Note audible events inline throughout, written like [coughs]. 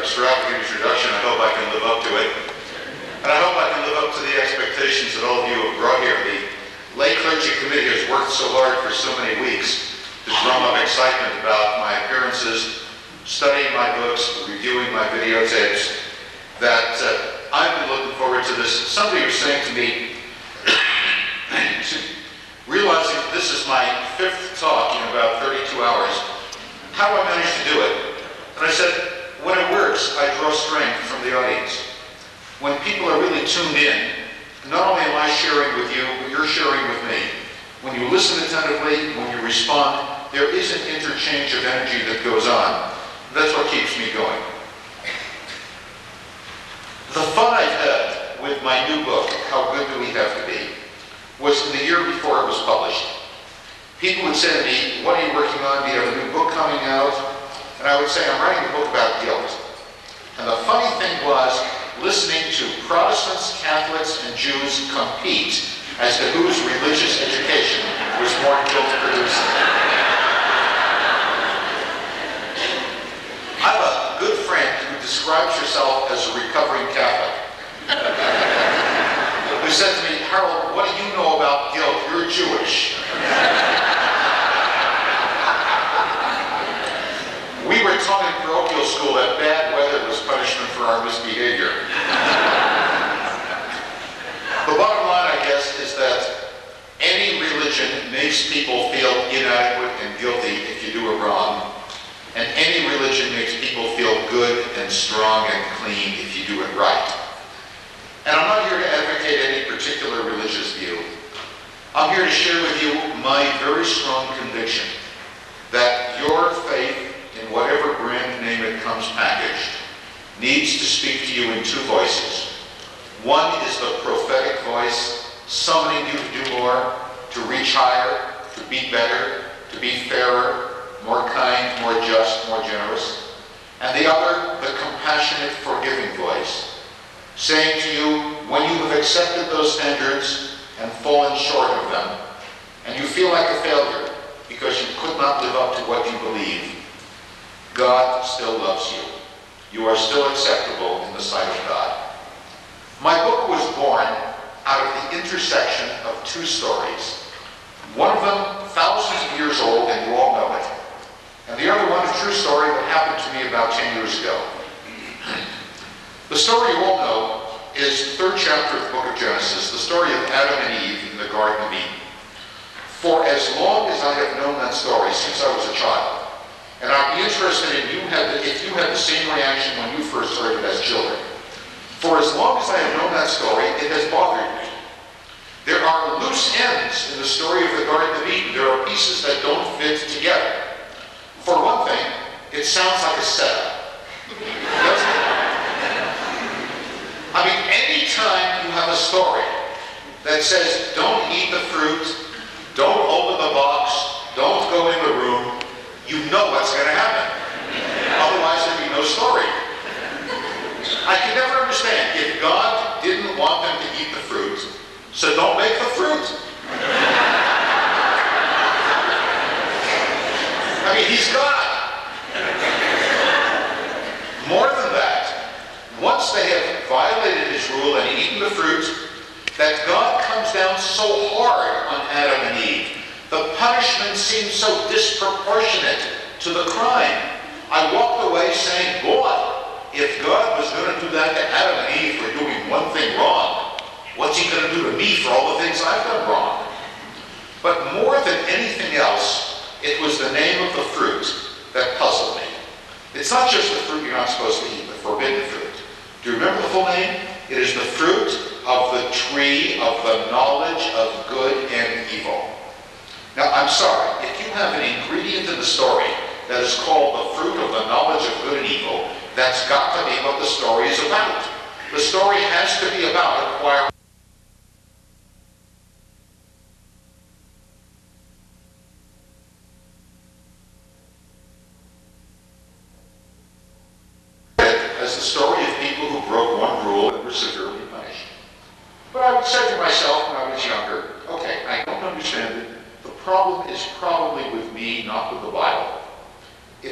extravagant introduction. I hope I can live up to it. And I hope I can live up to the expectations that all of you have brought here. The lay clergy committee has worked so hard for so many weeks to drum up excitement about my appearances, studying my books, reviewing my videotapes, that uh, I've been looking forward to this. Somebody was saying to me, [coughs] realizing this is my fifth talk in about 32 hours, how I manage to do it? And I said, when it works, I draw strength from the audience. When people are really tuned in, not only am I sharing with you, but you're sharing with me. When you listen attentively, when you respond, there is an interchange of energy that goes on. That's what keeps me going. The fun I've had with my new book, How Good Do We Have to Be, was in the year before it was published. People would say to me, what are you working on? Do you have a new book coming out? And I would say, I'm writing a book about guilt. And the funny thing was, listening to Protestants, Catholics, and Jews compete as to whose religious education was more guilt-producing. I have a good friend who describes herself as a recovering Catholic. who said to me, Harold, what do you know about guilt? You're Jewish. We were taught in parochial school that bad weather was punishment for our misbehavior. the bottom line, I guess, is that any religion makes people feel inadequate and guilty if you do it wrong. And any religion makes people feel good and strong and clean if you do it right. And I'm not here to advocate any particular religious view. I'm here to share with you my very strong conviction that your faith whatever brand name it comes packaged, needs to speak to you in two voices. One is the prophetic voice, summoning you to do more, to reach higher, to be better, to be fairer, more kind, more just, more generous. And the other, the compassionate, forgiving voice, saying to you, when you have accepted those standards and fallen short of them, and you feel like a failure because you could not live up to what you believe, God still loves you. You are still acceptable in the sight of God. My book was born out of the intersection of two stories. One of them thousands of years old, and you all know it. And the other one, a true story that happened to me about 10 years ago. [clears throat] The story you all know is the third chapter of the book of Genesis, the story of Adam and Eve in the Garden of Eden. For as long as I have known that story, since I was a child, and I'd be interested in you had the, if you had the same reaction when you first heard it as children. For as long as I have known that story, it has bothered me. There are loose ends in the story of the Garden of Eden. There are pieces that don't fit together. For one thing, it sounds like a setup. I mean, anytime you have a story that says, don't eat the fruit, don't open the box, don't go in the room, you know what's going to happen. Otherwise, there'd be no story. I can never understand if God didn't want them to eat the fruit, so don't make the fruit. I mean, he's God. More than that, once they have violated his rule and eaten the fruit, that God comes down so hard on Adam and Eve the punishment seemed so disproportionate to the crime. I walked away saying, boy, if God was going to do that to Adam and Eve for doing one thing wrong, what's he going to do to me for all the things I've done wrong? But more than anything else, it was the name of the fruit that puzzled me. It's not just the fruit you're not supposed to eat, the forbidden fruit. Do you remember the full name? It is the fruit of the tree of the knowledge of good and evil. Now, I'm sorry, if you have an ingredient in the story that is called the fruit of the knowledge of good and evil, that's got to be what the story is about. The story has to be about acquiring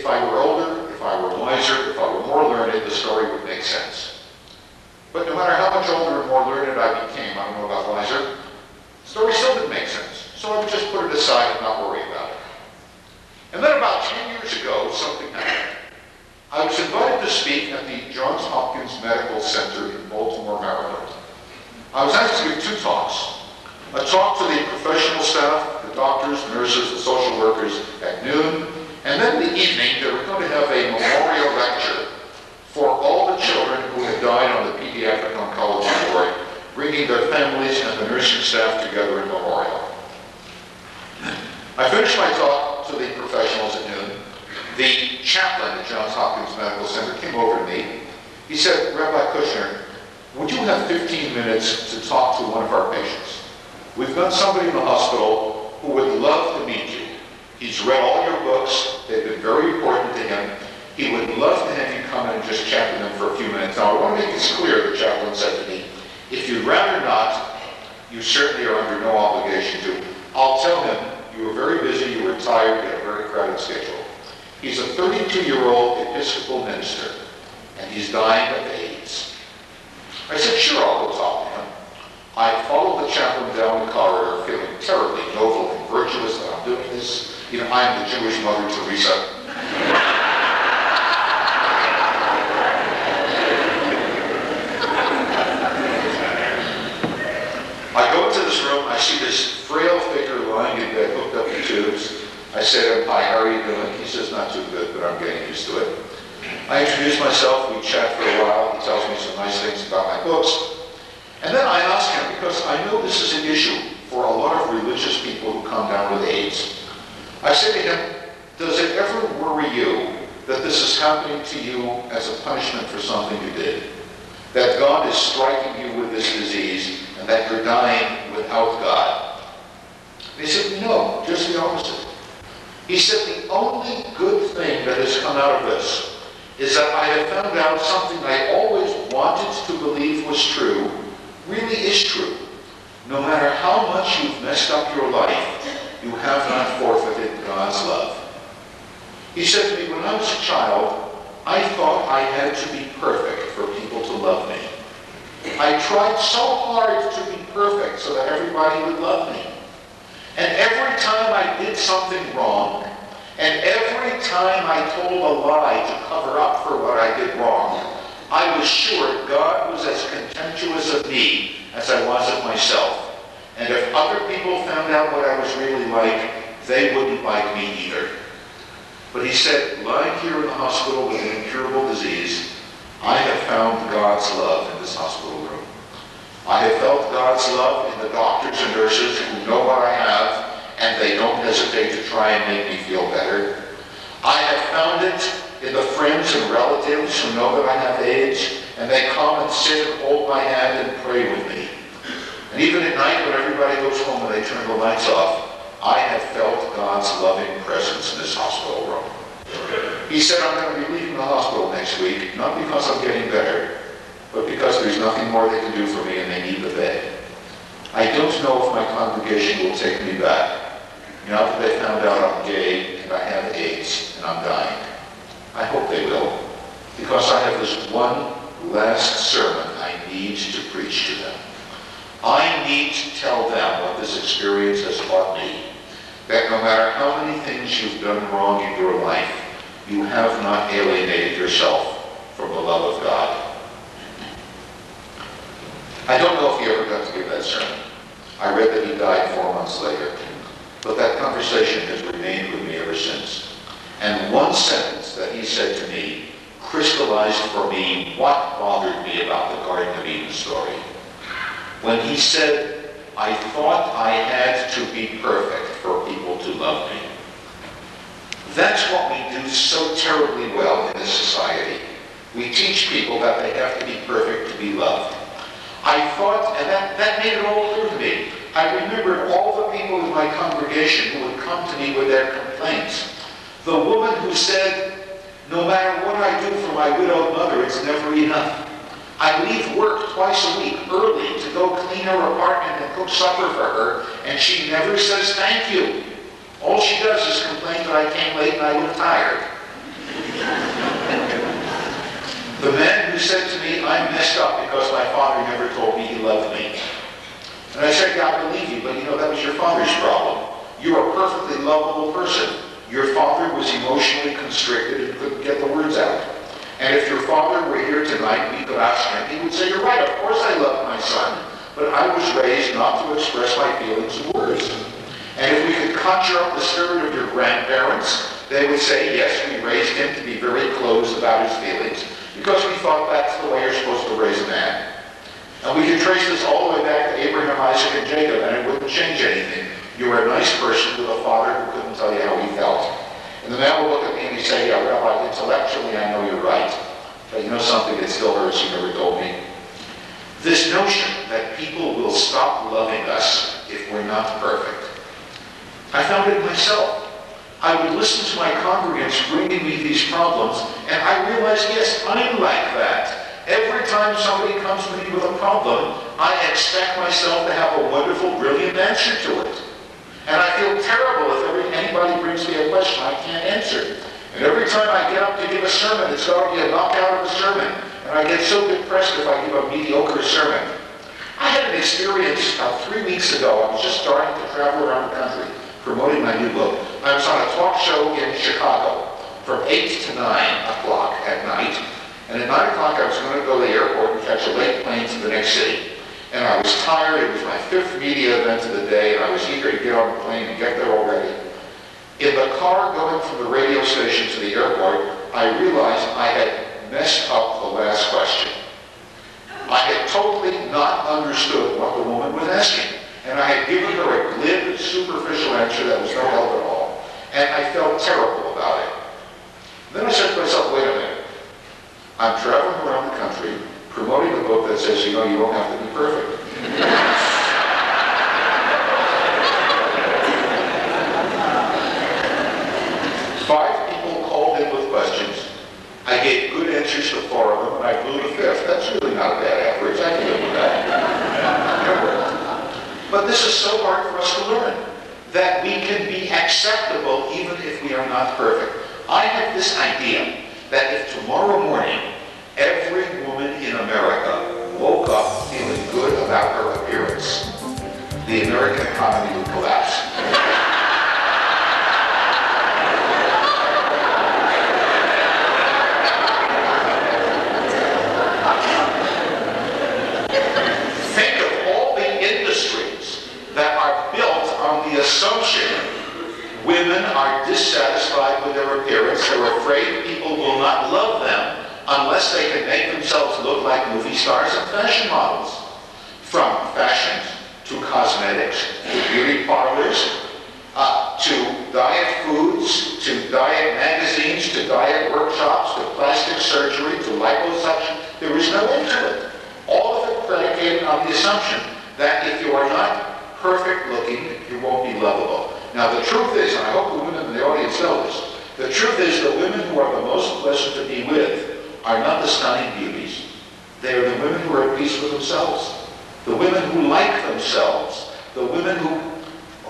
I were older, if I were wiser, if I were more learned, the story would make sense. But no matter how much older and more learned I became, I don't know about wiser, the story still didn't make sense. So I would just put it aside and not worry about it. And then about 10 years ago, something happened. I was invited to speak at the Johns Hopkins Medical Center in Baltimore, Maryland. I was asked to give two talks. A talk to the professional staff, the doctors, nurses, the social workers at noon, and then in the evening they were going to have a memorial lecture for all the children who had died on the pediatric oncology ward, bringing their families and the nursing staff together in memorial. I finished my talk to the professionals at noon. The chaplain at Johns Hopkins Medical Center came over to me. He said, Rabbi Kushner, would you have 15 minutes to talk to one of our patients? We've got somebody in the hospital who would love to meet you. He's read all your books. They've been very important to him. He would love to have you come and just chat with him for a few minutes. Now, I want to make this clear, the chaplain said to me. If you'd rather not, you certainly are under no obligation to. I'll tell him you were very busy, you were tired, you had a very crowded schedule. He's a 32-year-old Episcopal minister, and he's dying of AIDS. I said, sure, I'll go talk to him. I followed the chaplain down the corridor, feeling terribly noble and virtuous that I'm doing this. You know, I'm the Jewish Mother Teresa. I go into this room, I see this frail figure lying in bed, hooked up to tubes. I say to him, hi, how are you doing? He says, not too good, but I'm getting used to it. I introduce myself, we chat for a while, he tells me some nice things about my books. And then I ask him, because I know this is an issue for a lot of religious people who come down with AIDS. I say to him, does it ever worry you that this is happening to you as a punishment for something you did? That God is striking you with this disease and that you're dying without God? He said, no, just the opposite. He said, the only good thing that has come out of this is that I have found out something I always wanted to believe was true, really is true. No matter how much you've messed up your life, you have not forfeited God's love. He said to me, when I was a child, I thought I had to be perfect for people to love me. I tried so hard to be perfect so that everybody would love me. And every time I did something wrong, and every time I told a lie to cover up for what I did wrong, I was sure God was as contemptuous of me as I was of myself. And if other people found out what I was really like, they wouldn't like me either. But he said, lying here in the hospital with an incurable disease, I have found God's love in this hospital room. I have felt God's love in the doctors and nurses who know what I have and they don't hesitate to try and make me feel better. I have found it in the friends and relatives who know that I have AIDS and they come and sit and hold my hand and pray with me. And even at night when everybody goes home and they turn the lights off, I have felt God's loving presence in this hospital room. He said, I'm going to be leaving the hospital next week, not because I'm getting better, but because there's nothing more they can do for me and they need the bed. I don't know if my congregation will take me back. Now that they found out I'm gay and I have AIDS and I'm dying. I hope they will, because I have this one last sermon I need to preach to them. I need to tell them what this experience has taught me, that no matter how many things you've done wrong in your life, you have not alienated yourself from the love of God. I don't know if he ever got to give that sermon. I read that he died four months later. But that conversation has remained with me ever since. And one sentence that he said to me crystallized for me what bothered me about the Garden of Eden story. When he said, I thought I had to be perfect for people to love me. That's what we do so terribly well in this society. We teach people that they have to be perfect to be loved. I thought, and that, that made it all clear to me. I remembered all the people in my congregation who would come to me with their complaints. The woman who said, no matter what I do for my widowed mother, it's never enough. I leave work twice a week early to go clean her apartment and cook supper for her, and she never says thank you. All she does is complain that I came late and I look tired. The man who said to me, I'm messed up because my father never told me he loved me. And I said, I believe you, but you know, that was your father's problem. You're a perfectly lovable person. Your father was emotionally constricted and couldn't get the words out. And if your father were here tonight, ask him, he would say, you're right, of course I love my son, but I was raised not to express my feelings in words. And if we could conjure up the spirit of your grandparents, they would say, yes, we raised him to be very closed about his feelings, because we thought that's the way you're supposed to raise a man. And we could trace this all the way back to Abraham, Isaac, and Jacob, and it wouldn't change anything. You were a nice person with a father who couldn't tell you how he felt. And the man will look at me and he say, yeah, Rabbi, intellectually I know you're right. But you know something that still hurts you never told me? This notion that people will stop loving us if we're not perfect. I found it myself. I would listen to my congregants bringing me these problems, and I realized, yes, I'm like that. Every time somebody comes to me with a problem, I expect myself to have a wonderful, brilliant answer to it. And I feel terrible if every, anybody brings me a question I can't answer. And every time I get up to give a sermon, it's be a knockout of a sermon. And I get so depressed if I give a mediocre sermon. I had an experience about three weeks ago. I was just starting to travel around the country promoting my new book. I was on a talk show in Chicago from 8 to 9 o'clock at night. And at 9 o'clock, I was going to go to the airport and catch a late plane to the next city. And I was tired. It was my fifth media event of the day, and I was eager to get on the plane and get there already. In the car going from the radio station to the airport, I realized I had messed up the last question. I had totally not understood what the woman was asking. And I had given her a glib, superficial answer that was no help at all. And I felt terrible about it. Then I said to myself, wait a minute. I'm traveling around the country promoting the book that says, you know, you don't have to be perfect. Five people called in with questions. I gave good answers to four of them, and I blew the fifth. That's really not a bad average. I can live with that. But this is so hard for us to learn, that we can be acceptable even if we are not perfect. I have this idea that if tomorrow morning every woman in America woke up feeling good about her appearance, the American economy would collapse. Think of all the industries that are built on the assumption women are dissatisfied with their appearance. They're afraid people will unless they can make themselves look like movie stars and fashion models. From fashion to cosmetics to beauty parlors uh, to diet foods to diet magazines to diet workshops to plastic surgery to liposuction. There is no end to it. All of it predicated on the assumption that if you are not perfect looking, you won't be lovable. Now the truth is, and I hope the women in the audience know this, the truth is the women who are the most pleasant to be with are not the stunning beauties. They are the women who are at peace with themselves. The women who like themselves. The women who,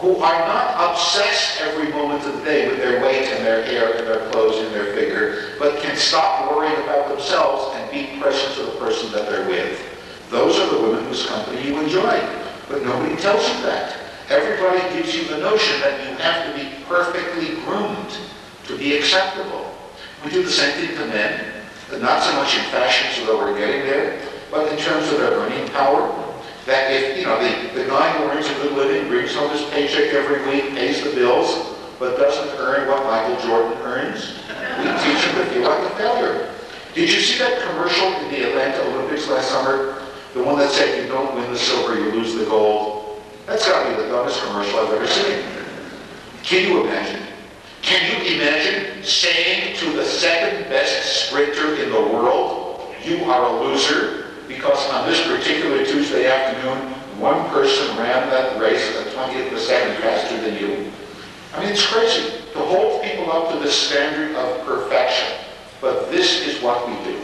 who are not obsessed every moment of the day with their weight and their hair and their clothes and their figure, but can stop worrying about themselves and be present to the person that they're with. Those are the women whose company you enjoy. But nobody tells you that. Everybody gives you the notion that you have to be perfectly groomed to be acceptable. We do the same thing to men, not so much in fashion that we're getting there, but in terms of their earning power. That if, you know, the, the guy who earns a good living, brings home his paycheck every week, pays the bills, but doesn't earn what Michael Jordan earns, we teach him to feel like a failure. Did you see that commercial in the Atlanta Olympics last summer? The one that said you don't win the silver, you lose the gold. That's got to be the dumbest commercial I've ever seen. Can you imagine? Can you imagine saying to the second best sprinter in the world, you are a loser, because on this particular Tuesday afternoon, one person ran that race a 20th of a second faster than you? I mean, it's crazy to hold people up to this standard of perfection. But this is what we do.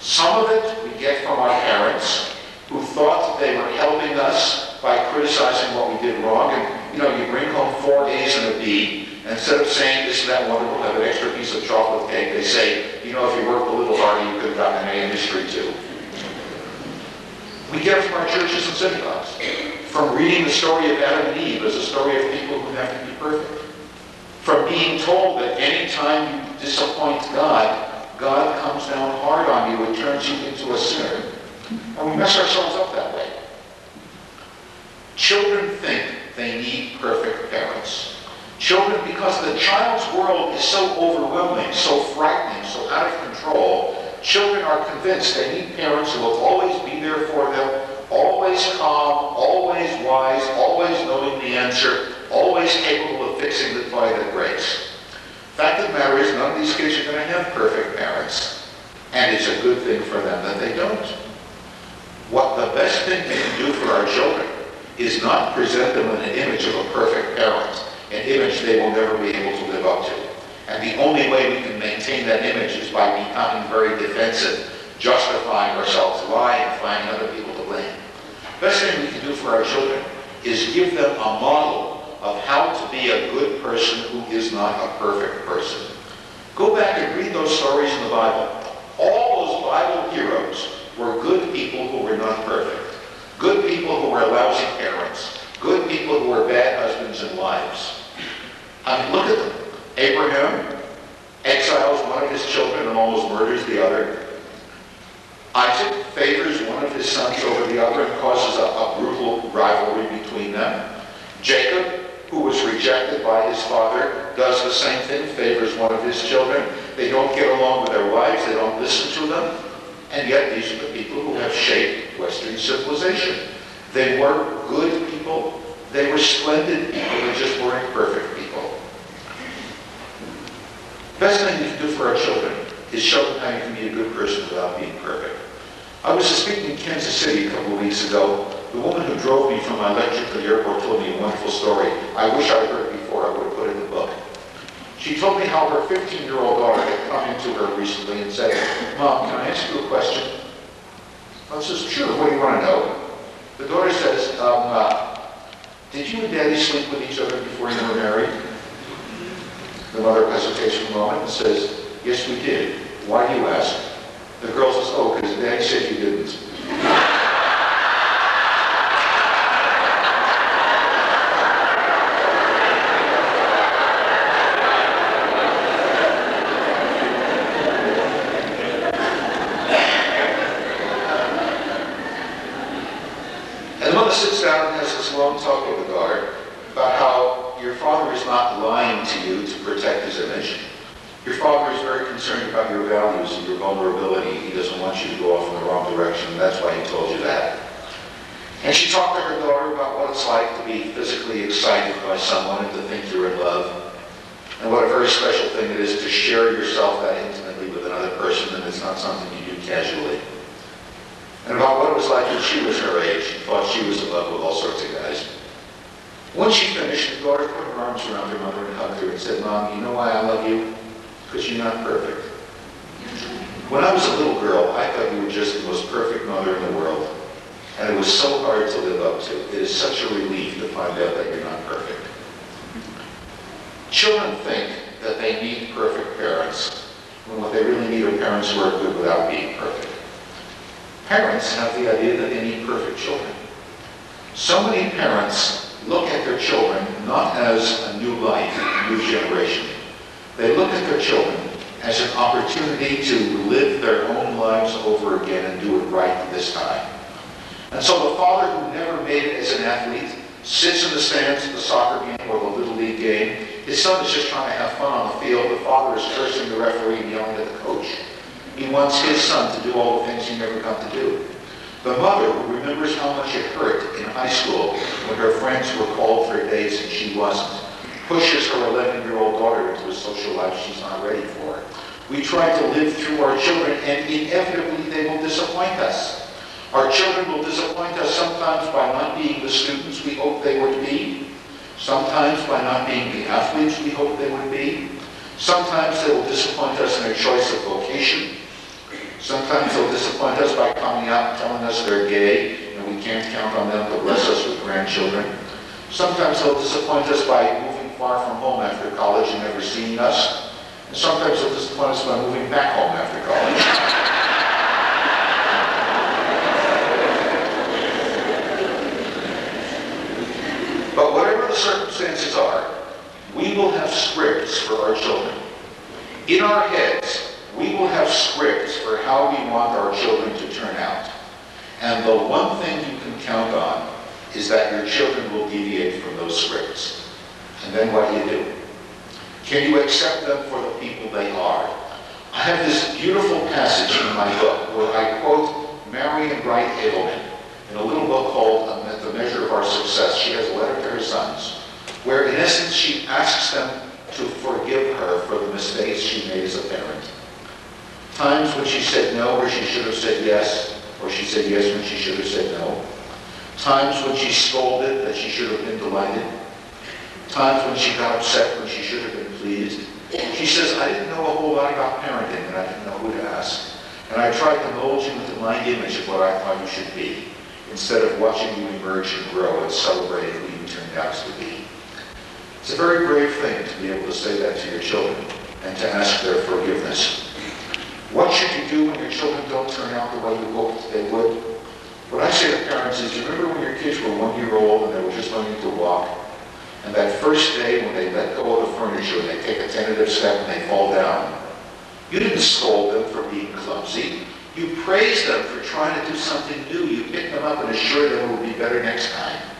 Some of it we get from our parents, who thought they were helping us by criticizing what we did wrong. And, you know, you bring home four A's and a B, instead of saying, isn't that wonderful, have an extra piece of chocolate cake, they say, you know, if you worked a little harder, you could have gotten an A in history too. We get it from our churches and synagogues, from reading the story of Adam and Eve as a story of people who have to be perfect, from being told that any time you disappoint God, God comes down hard on you and turns you into a sinner. And we mess ourselves up that way. Children think they need perfect parents. Children, because the child's world is so overwhelming, so frightening, so out of control, children are convinced they need parents who will always be there for them, always calm, always wise, always knowing the answer, always capable of fixing the by their grace. Fact of the matter is, none of these kids are going to have perfect parents, and it's a good thing for them that they don't. What the best thing we can do for our children is not present them in an image of a perfect parent, an image they will never be able to live up to. And the only way we can maintain that image is by becoming very defensive, justifying ourselves, lying, finding other people to blame. Best thing we can do for our children is give them a model of how to be a good person who is not a perfect person. Go back and read those stories in the Bible. All those Bible heroes were good people who were not perfect. Good people who were lousy parents. Good people who were bad husbands and wives. I mean, look at them. Abraham exiles one of his children and almost murders the other. Isaac favors one of his sons over the other and causes a, a brutal rivalry between them. Jacob, who was rejected by his father, does the same thing, favors one of his children. They don't get along with their wives, they don't listen to them. And yet these are the people who have shaped Western civilization. They were good people. They were splendid people. They just weren't perfect people. The best thing we can do for our children is show them how you can be a good person without being perfect. I was speaking in Kansas City a couple of weeks ago. The woman who drove me from my lecture to the airport told me a wonderful story. I wish I'd heard it before. I would have put it in the book. She told me how her 15-year-old daughter had come into her recently and said, Mom, can I ask you a question? I says, sure, what do you want to know? The daughter says, um, uh, did you and Daddy sleep with each other before you were married? The mother for a moment and says, yes, we did. Why do you ask? The girl says, oh, because Daddy said you didn't. And the mother sits down and has this long talk with the daughter about how your father is not lying to you to protect his image. Your father is very concerned about your values and your vulnerability. He doesn't want you to go off in the wrong direction, and that's why he told you that. And she talked to her daughter about what it's like to be physically excited by someone and to think you're in love. And what a very special thing it is to share yourself that intimately with another person, and it's not something you do casually. And about what it was like when she was her age. She thought she was in love with all sorts of guys. When she finished, the daughter put her arms around her mother and hugged her and said, Mom, you know why I love you? Because you're not perfect. When I was a little girl, I thought you were just the most perfect mother in the world. And it was so hard to live up to. It is such a relief to find out that you're not perfect. Children think that they need perfect parents, when what they really need are parents who are good without being perfect. Parents have the idea that they need perfect children. So many parents look at their children not as a new life, a new generation. They look at their children as an opportunity to live their own lives over again and do it right this time. And so the father who never made it as an athlete sits in the stands at the soccer game or the little league game. His son is just trying to have fun on the field. The father is cursing the referee and yelling at the coach. He wants his son to do all the things he never got to do. The mother who remembers how much it hurt in high school when her friends were called for dates and she wasn't, pushes her 11-year-old daughter into a social life she's not ready for. We try to live through our children and inevitably they will disappoint us. Our children will disappoint us sometimes by not being the students we hoped they would be, sometimes by not being the athletes we hoped they would be, sometimes they will disappoint us in a choice of vocation, Sometimes they'll disappoint us by coming out and telling us they're gay and we can't count on them to bless us with grandchildren. Sometimes they'll disappoint us by moving far from home after college and never seeing us. And sometimes they'll disappoint us by moving back home after college. But whatever the circumstances are, we will have scripts for our children. In our heads, we will have scripts for how we want our children to turn out. And the one thing you can count on is that your children will deviate from those scripts. And then what do you do? Can you accept them for the people they are? I have this beautiful passage in my book where I quote Marian Wright Edelman in a little book called The Measure of Our Success. She has a letter to her sons where in essence she asks them to forgive her for the mistakes she made as a parent. Times when she said no where she should have said yes, or she said yes when she should have said no. Times when she scolded that she should have been delighted. Times when she got upset when she should have been pleased. She says, I didn't know a whole lot about parenting and I didn't know who to ask. And I tried to mold you into my image of what I thought you should be, instead of watching you emerge and grow and celebrating who you turned out to be. It's a very brave thing to be able to say that to your children and to ask their forgiveness. What should you do when your children don't turn out the way you hoped they would? What I say to parents is, you remember when your kids were one year old and they were just learning to walk? And that first day when they let go of the furniture and they take a tentative step and they fall down, you didn't scold them for being clumsy. You praised them for trying to do something new. You picked them up and assured them it would be better next time.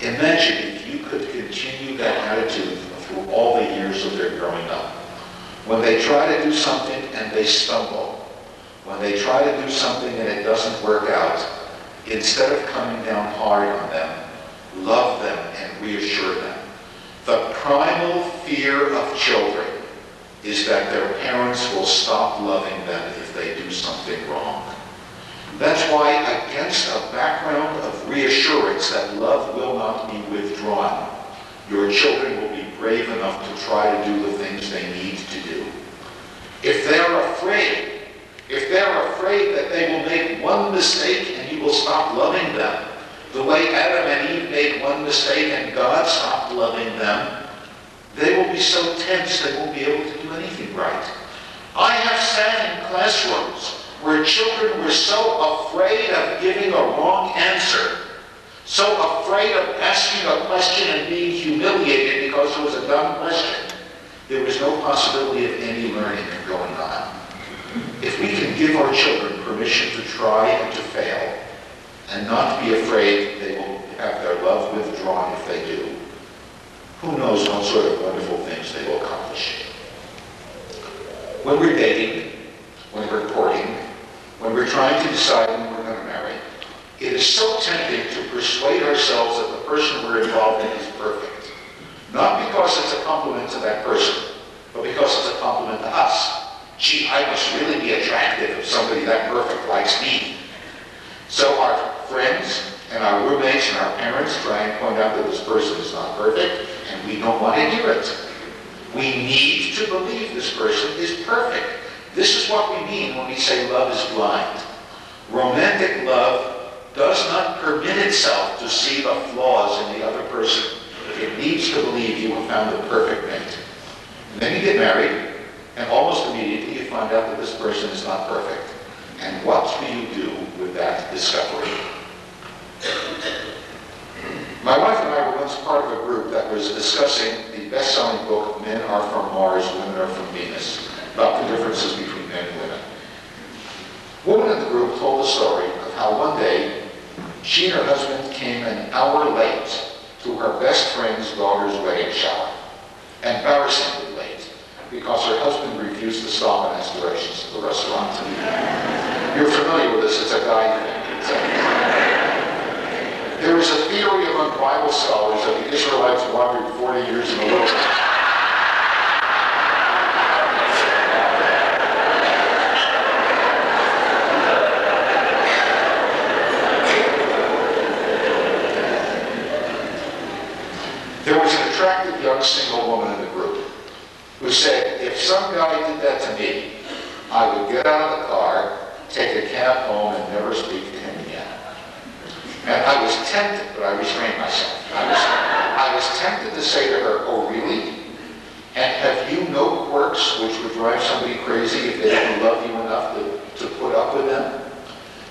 Imagine if you could continue that attitude through all the years of their growing up. When they try to do something and they stumble, when they try to do something and it doesn't work out, instead of coming down hard on them, love them and reassure them. The primal fear of children is that their parents will stop loving them if they do something wrong. That's why against a background of reassurance that love will not be withdrawn, your children will be brave enough to try to do the things they need to do. If they're afraid, if they're afraid that they will make one mistake and you will stop loving them, the way Adam and Eve made one mistake and God stopped loving them, they will be so tense they won't be able to do anything right. I have sat in classrooms where children were so afraid of giving a wrong answer, so afraid of asking a question and being humiliated because it was a dumb question, there was no possibility of any learning going on. If we can give our children permission to try and to fail, and not be afraid they will have their love withdrawn if they do, who knows what sort of wonderful things they will accomplish. When we're dating, when we're courting, when we're trying to decide when we're going to marry, it is so tempting to persuade ourselves that the person we're involved in is perfect. Not because it's a compliment to that person, but because it's a compliment to us. Gee, I must really be attractive if somebody that perfect likes me. So our friends and our roommates and our parents try and point out that this person is not perfect, and we don't want to hear it. We need to believe this person is perfect. This is what we mean when we say love is blind. Romantic love does not permit itself to see the flaws in the other person. It needs to believe you have found the perfect mate. And then you get married, and almost immediately you find out that this person is not perfect. And what do you do with that discovery? My wife and I were once part of a group that was discussing the best-selling book, Men Are From Mars, Women Are From Venus, about the differences between men and women. Woman in the group told the story of how one day she and her husband came an hour late to her best friend's daughter's wedding shower. Embarrassingly late, because her husband refused to stop and ask directions to the restaurant. You're familiar with this, it's a guy thing. There is a theory among Bible scholars that the Israelites wandered 40 years in the wilderness. There was an attractive young single woman in the group who said, if some guy did that to me, I would get out of the car, take a cab home, and never speak to him again. And I was tempted, but I restrained myself. I was, I was tempted to say to her, oh, really? And have you no quirks which would drive somebody crazy if they didn't love you enough to, to put up with them?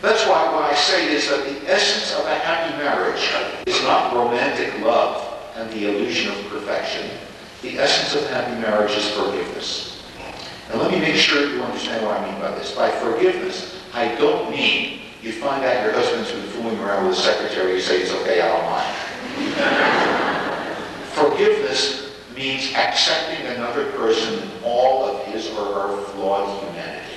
That's why what I say is that the essence of a happy marriage is not romantic love and the illusion. The essence of happy marriage is forgiveness. And let me make sure you understand what I mean by this. By forgiveness, I don't mean you find out your husband's been fooling around with a secretary, you say it's okay, I don't mind. [laughs] forgiveness means accepting another person in all of his or her flawed humanity.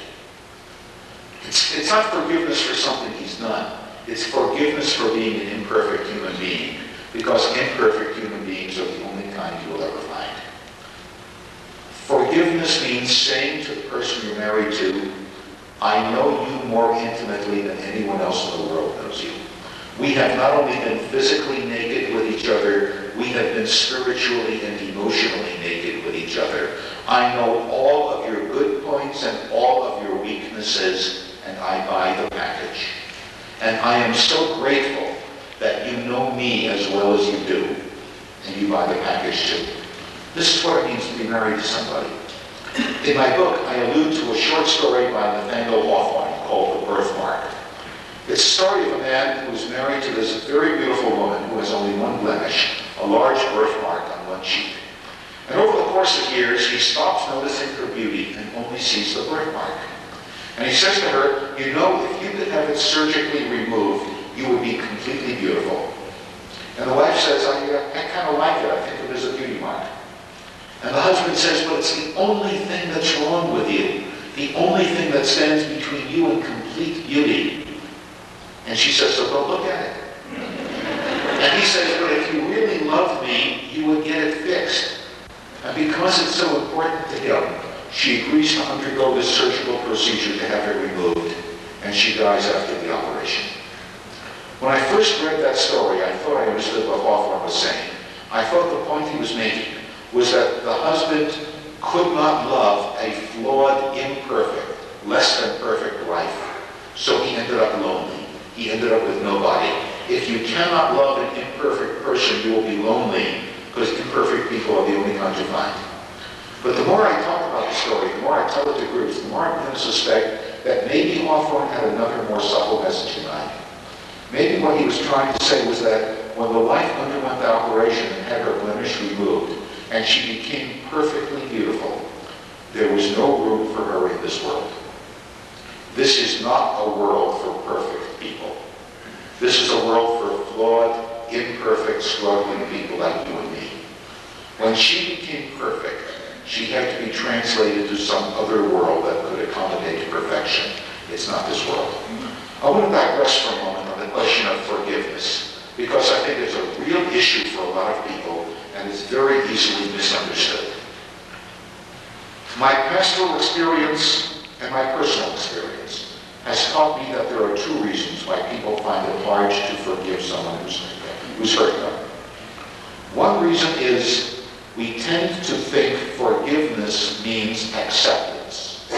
It's, it's not forgiveness for something he's done. It's forgiveness for being an imperfect human being, because imperfect human beings are the only kind you will ever find. Forgiveness means saying to the person you're married to, I know you more intimately than anyone else in the world knows you. We have not only been physically naked with each other, we have been spiritually and emotionally naked with each other. I know all of your good points and all of your weaknesses, and I buy the package. And I am so grateful that you know me as well as you do, and you buy the package too. This is what it means to be married to somebody. In my book, I allude to a short story by Nathaniel Hawthorne called The Birthmark. It's the story of a man who is married to this very beautiful woman who has only one blemish, a large birthmark on one cheek. And over the course of years, he stops noticing her beauty and only sees the birthmark. And he says to her, you know, if you could have it surgically removed, you would be completely beautiful. And the wife says, I, uh, I kind of like it. I think it is a beauty mark. And the husband says, well, it's the only thing that's wrong with you. The only thing that stands between you and complete beauty. And she says, so don't look at it. And he says, but if you really loved me, you would get it fixed. And because it's so important to him, she agrees to undergo this surgical procedure to have it removed. And she dies after the operation. When I first read that story, I thought I understood what Hawthorne was saying. I thought the point he was making was that the husband could not love a flawed, imperfect, less than perfect wife. So he ended up lonely. He ended up with nobody. If you cannot love an imperfect person, you will be lonely because imperfect people are the only kind you find. But the more I talk about the story, the more I tell it to groups, the more I'm going to suspect that maybe Hawthorne had another more subtle message in mind. Maybe what he was trying to say was that when the wife underwent the operation and had her blemish removed, and she became perfectly beautiful. There was no room for her in this world. This is not a world for perfect people. This is a world for flawed, imperfect, struggling people like you and me. When she became perfect, she had to be translated to some other world that could accommodate perfection. It's not this world. I want to digress for a moment on the question of forgiveness, because I think there's a real issue for a lot of people and is very easily misunderstood. My pastoral experience and my personal experience has taught me that there are two reasons why people find it hard to forgive someone who's, who's hurt them. One reason is we tend to think forgiveness means acceptance.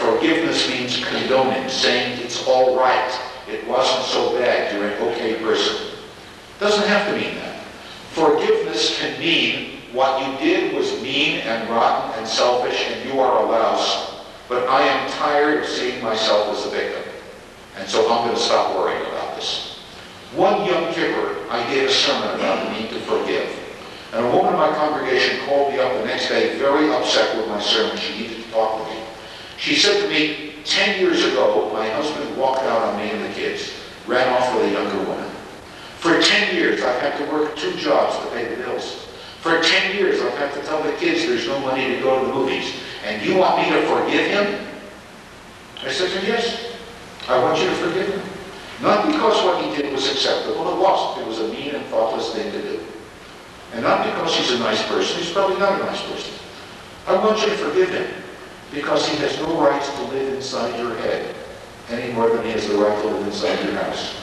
Forgiveness means condoning, saying it's all right, it wasn't so bad, you're an okay person. Doesn't have to mean that. Forgiveness can mean what you did was mean and rotten and selfish and you are a louse, but I am tired of seeing myself as a victim. And so I'm going to stop worrying about this. One Yom Kippur, I gave a sermon about the need to forgive. And a woman in my congregation called me up the next day very upset with my sermon. She needed to talk to me. She said to me, 10 years ago, my husband walked out on me and the kids, ran off with a younger woman. For 10 years, I've had to work two jobs to pay the bills. For 10 years, I've had to tell the kids there's no money to go to the movies. And you want me to forgive him? I said to him, yes. I want you to forgive him. Not because what he did was acceptable. It wasn't. It was a mean and thoughtless thing to do. And not because he's a nice person. He's probably not a nice person. I want you to forgive him because he has no right to live inside your head any more than he has the right to live inside your house.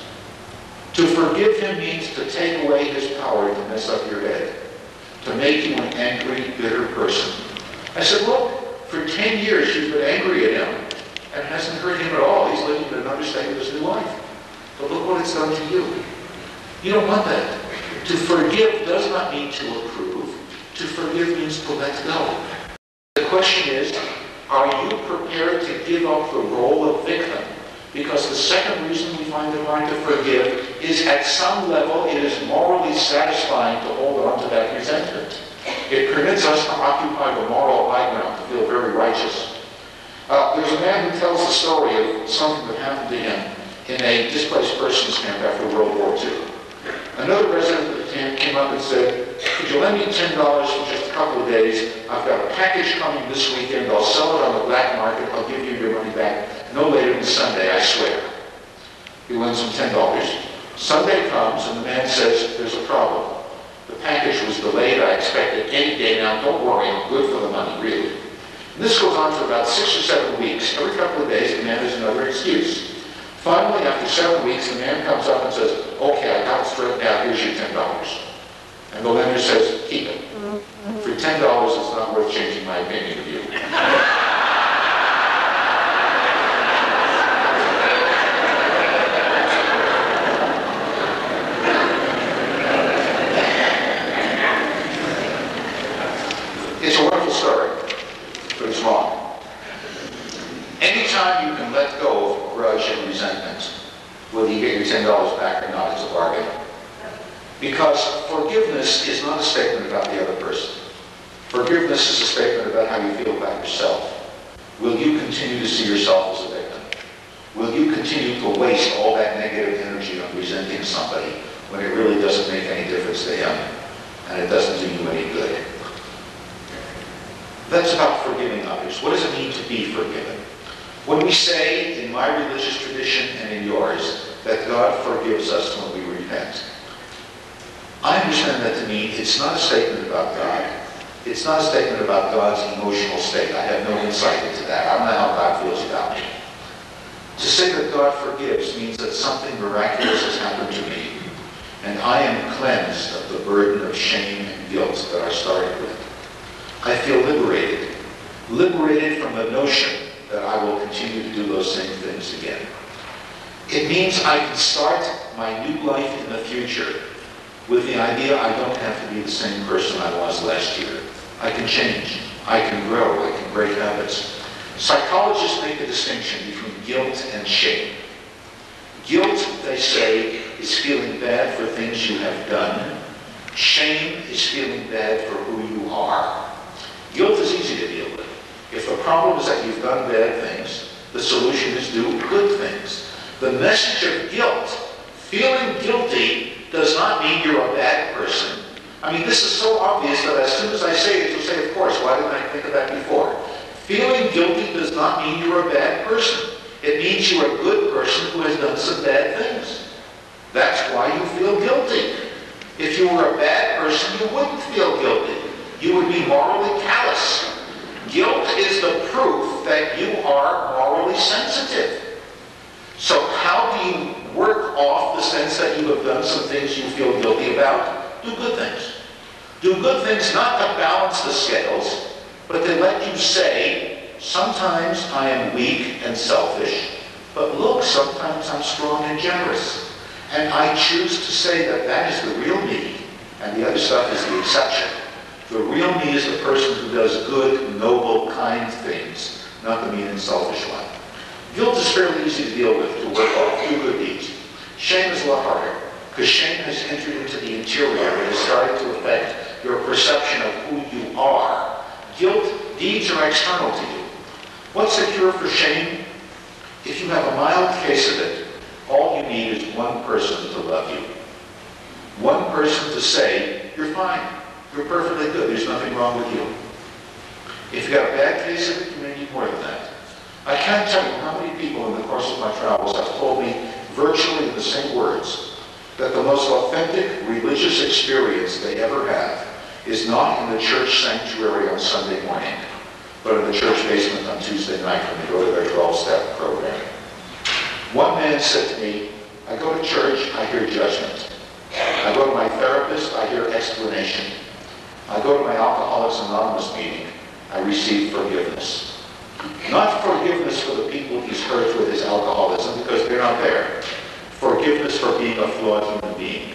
To forgive him means to take away his power to mess up your head, to make you an angry, bitter person. I said, look, for 10 years you've been angry at him and hasn't hurt him at all. He's living in another state of his new life. But look what it's done to you. You don't want that. To forgive does not mean to approve. To forgive means to let go. The question is, are you prepared to give up the role of victim? Because the second reason we find it hard to forgive is at some level it is morally satisfying to hold on to that resentment. It permits us to occupy the moral high ground, to feel very righteous. Uh, there's a man who tells the story of something that happened to him in a displaced persons camp after World War II. Another resident of the camp came up and said, could you lend me $10 for just a couple of days? I've got a package coming this weekend. I'll sell it on the black market. I'll give you your money back no later than Sunday, I swear. He lends him $10. Sunday comes and the man says, there's a problem. The package was delayed. I expect it any day now. Don't worry, I'm good for the money, really. And this goes on for about six or seven weeks. Every couple of days, the man has another excuse. Finally, after seven weeks, the man comes up and says, okay, I got it straightened out, here's your $10. And the lender says, keep it. Mm-hmm. For $10, it's not worth changing my opinion of you. [laughs] It's a wonderful story, but it's wrong. Anytime you can let go of grudge and resentment, whether you get your $10 back or not, it's a bargain. Because forgiveness is not a statement about the other person. Forgiveness is a statement about how you feel about yourself. Will you continue to see yourself as a victim? Will you continue to waste all that negative energy on resenting somebody when it really doesn't make any difference to him and it doesn't do you any good? That's about forgiving others. What does it mean to be forgiven? When we say in my religious tradition and in yours that God forgives us when we repent, I understand that to mean it's not a statement about God. It's not a statement about God's emotional state. I have no insight into that. I don't know how God feels about me. To say that God forgives means that something miraculous has happened to me, and I am cleansed of the burden of shame and guilt that I started with. I feel liberated, liberated from the notion that I will continue to do those same things again. It means I can start my new life in the future with the idea I don't have to be the same person I was last year. I can change. I can grow. I can break habits. Psychologists make a distinction between guilt and shame. Guilt, they say, is feeling bad for things you have done. Shame is feeling bad for who you are. Guilt is easy to deal with. If the problem is that you've done bad things, the solution is do good things. The message of guilt, feeling guilty, does not mean you're a bad person. I mean, this is so obvious that as soon as I say it, you'll say, of course, why didn't I think of that before? Feeling guilty does not mean you're a bad person. It means you're a good person who has done some bad things. That's why you feel guilty. If you were a bad person, you wouldn't feel guilty. You would be morally callous. Guilt is the proof that you are morally sensitive. So how do you work off the sense that you have done some things you feel guilty about? Do good things. Do good things not to balance the scales, but to let you say, sometimes I am weak and selfish, but look, sometimes I'm strong and generous. And I choose to say that that is the real me, and the other stuff is the exception. The real me is the person who does good, noble, kind things, not the mean and selfish one. Guilt is fairly easy to deal with, to work off, do good deeds. Shame is a lot harder, because shame has entered into the interior and has started to affect your perception of who you are. Guilt, deeds are external to you. What's the cure for shame? If you have a mild case of it, all you need is one person to love you. One person to say, you're fine, you're perfectly good, there's nothing wrong with you. If you've got a bad case of it, you may need more than that. I can't tell you how many people in the course of my travels have told me virtually in the same words that the most authentic religious experience they ever have is not in the church sanctuary on Sunday morning, but in the church basement on Tuesday night when they go to their 12-step program. One man said to me, I go to church, I hear judgment. I go to my therapist, I hear explanation. I go to my Alcoholics Anonymous meeting, I receive forgiveness. Not forgiveness for the people he's hurt with his alcoholism, because they're not there. Forgiveness for being a flawed human being.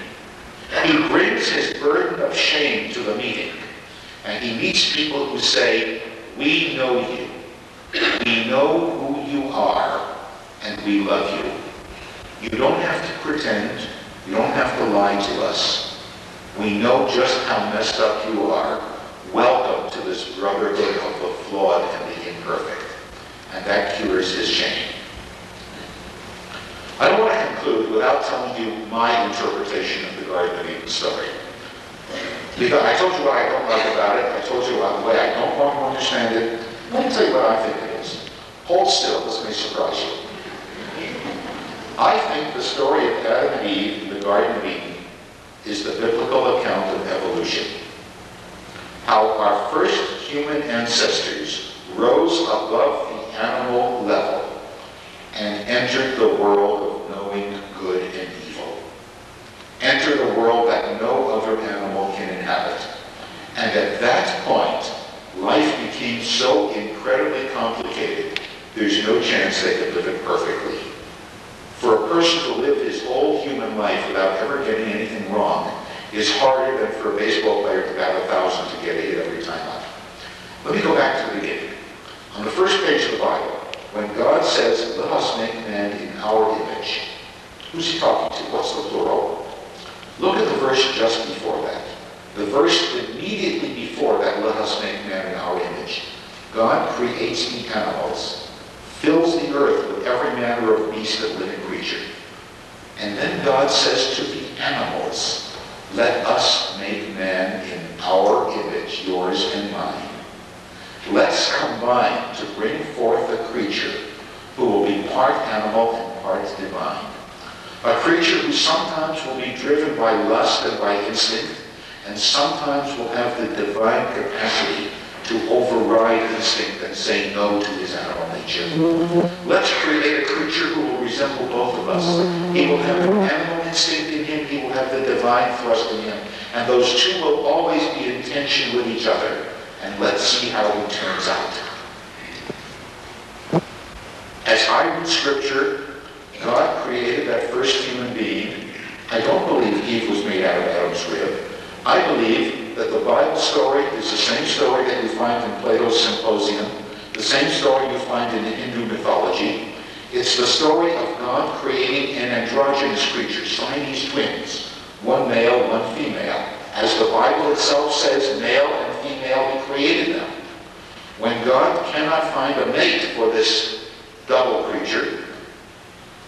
He brings his burden of shame to the meeting, and he meets people who say, we know you. We know who you are, and we love you. You don't have to pretend. You don't have to lie to us. We know just how messed up you are. Welcome to this brotherhood of the flawed and the imperfect. And that cures his shame. I don't want to conclude without telling you my interpretation of the Garden of Eden story. Because I told you what I don't like about it. I told you about the way I don't want to understand it. Let me tell you what I think it is. Hold still. This may surprise you. I think the story of Adam and Eve in the Garden of Eden is the biblical account of evolution. How our first human ancestors rose above the animal level and entered the world of knowing good and evil. Entered a world that no other animal can inhabit. And at that point, life became so incredibly complicated, there's no chance they could live it perfectly. Person to live his whole human life without ever getting anything wrong is harder than for a baseball player to bat a thousand to get a hit every time up. Let me go back to the beginning. On the first page of the Bible, when God says, let us make man in our image, who's he talking to? What's the plural? Look at the verse just before that. The verse immediately before that, let us make man in our image. God creates the animals, fills the earth with every manner of beast and living creature. And then God says to the animals, let us make man in our image, yours and mine. Let's combine to bring forth a creature who will be part animal and part divine. A creature who sometimes will be driven by lust and by instinct, and sometimes will have the divine capacity to override instinct and say no to his animal nature. Let's create a creature who will resemble both of us. He will have an animal instinct in him, he will have the divine thrust in him, and those two will always be in tension with each other. And let's see how it turns out. As I read scripture, God created that first human being. I don't believe Eve was made out of Adam's rib. I believe that the Bible story is the same story that you find in Plato's Symposium, the same story you find in Hindu mythology. It's the story of God creating an androgynous creature, Siamese twins, one male, one female. As the Bible itself says, male and female, he created them. When God cannot find a mate for this double creature,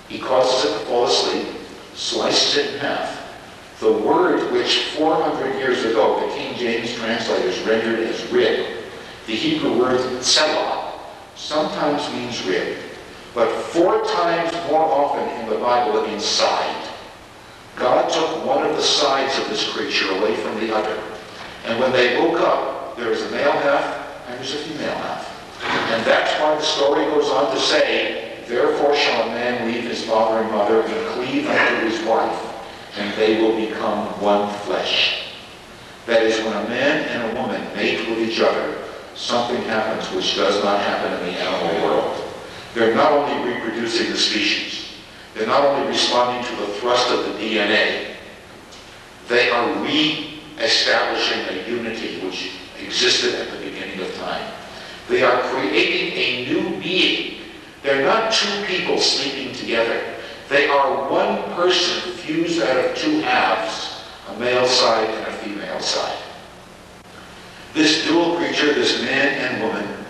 he causes it to fall asleep, slices it in half. The word which 400 years ago the King James translators rendered as rib, the Hebrew word tselah, sometimes means rib, but four times more often in the Bible it means side. God took one of the sides of this creature away from the other. And when they woke up, there was a male half and there's a female half. And that's why the story goes on to say, Therefore shall a man leave his father and mother and cleave unto his wife, and they will become one flesh. That is, when a man and a woman mate with each other, something happens which does not happen in the animal world. They're not only reproducing the species, they're not only responding to the thrust of the DNA, they are re-establishing a unity which existed at the beginning of time. They are creating a new being. They're not two people sleeping together. They are one person fused out of two halves, a male side and a female side. This dual creature, this man and woman,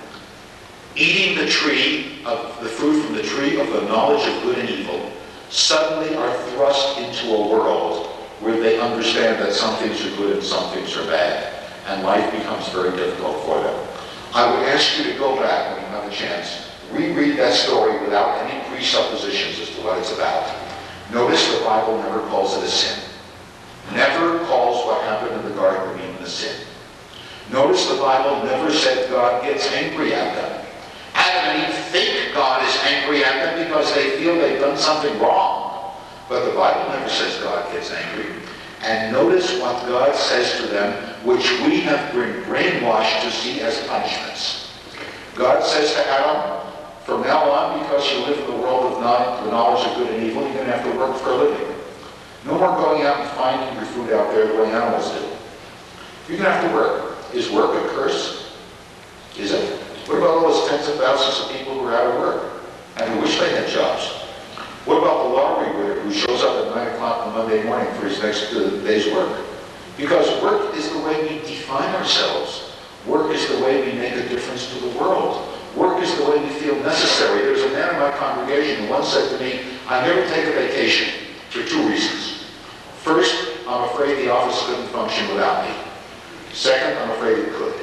eating the tree of the fruit from the tree of the knowledge of good and evil, suddenly are thrust into a world where they understand that some things are good and some things are bad, and life becomes very difficult for them. I would ask you to go back when you have a chance, reread that story without any presuppositions as to what it's about. Notice the Bible never calls it a sin. Never calls what happened in the Garden of Eden a sin. Notice the Bible never said God gets angry at them. Adam and Eve think God is angry at them because they feel they've done something wrong. But the Bible never says God gets angry. And notice what God says to them, which we have been brainwashed to see as punishments. God says to Adam, from now on, because you live in the world of non, the knowledge of good and evil, you're going to have to work for a living. No more going out and finding your food out there the way animals do. You're gonna have to work. Is work a curse? Is it? What about all those tens of thousands of people who are out of work and who wish they had jobs? What about the lottery winner who shows up at 9 o'clock on Monday morning for his next uh, day's work? Because work is the way we define ourselves. Work is the way we make a difference to the world. Work is the way we feel necessary. There's a man in my congregation who once said to me, I never take a vacation for two reasons. First, I'm afraid the office couldn't function without me. Second, I'm afraid it could.